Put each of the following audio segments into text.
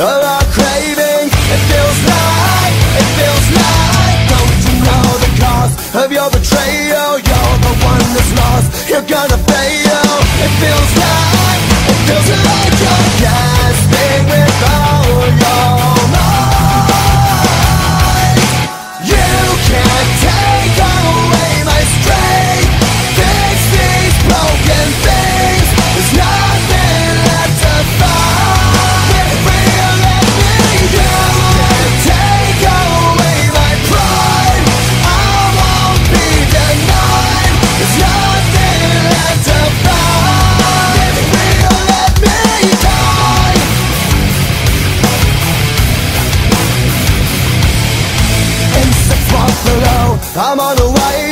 All across I'm on a wire.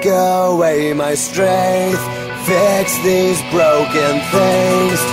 take away my strength. Fix these broken things.